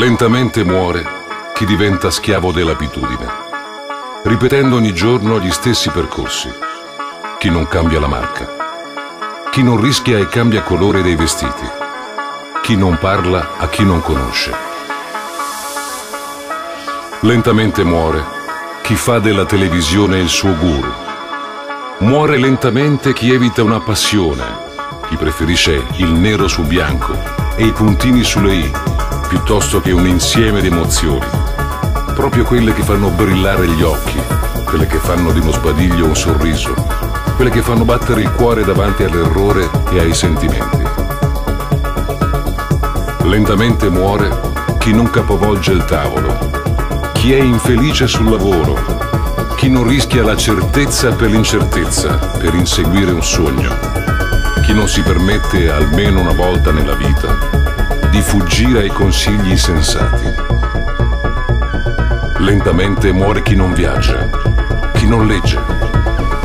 Lentamente muore chi diventa schiavo dell'abitudine, ripetendo ogni giorno gli stessi percorsi. Chi non cambia la marca, chi non rischia e cambia colore dei vestiti, chi non parla a chi non conosce. Lentamente muore chi fa della televisione il suo guru. Muore lentamente chi evita una passione, chi preferisce il nero su bianco e i puntini sulle i piuttosto che un insieme di emozioni, proprio quelle che fanno brillare gli occhi, quelle che fanno di uno sbadiglio un sorriso, quelle che fanno battere il cuore davanti all'errore e ai sentimenti. Lentamente muore chi non capovolge il tavolo, chi è infelice sul lavoro, chi non rischia la certezza per l'incertezza per inseguire un sogno, chi non si permette almeno una volta nella vita di fuggire ai consigli insensati. Lentamente muore chi non viaggia, chi non legge,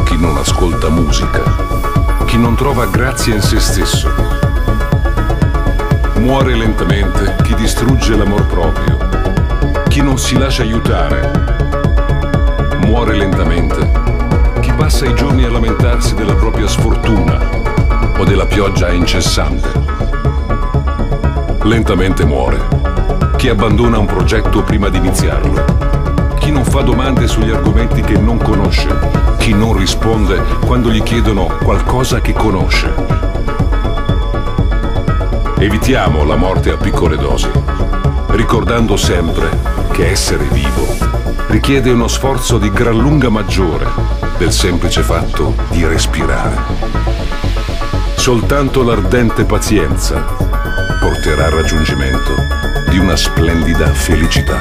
chi non ascolta musica, chi non trova grazia in se stesso. Muore lentamente chi distrugge l'amor proprio, chi non si lascia aiutare. Muore lentamente chi passa i giorni a lamentarsi della propria sfortuna o della pioggia incessante lentamente muore. Chi abbandona un progetto prima di iniziarlo. Chi non fa domande sugli argomenti che non conosce. Chi non risponde quando gli chiedono qualcosa che conosce. Evitiamo la morte a piccole dosi, ricordando sempre che essere vivo richiede uno sforzo di gran lunga maggiore del semplice fatto di respirare. Soltanto l'ardente pazienza porterà al raggiungimento di una splendida felicità.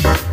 Bye.